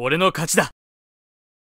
俺の勝ちだ。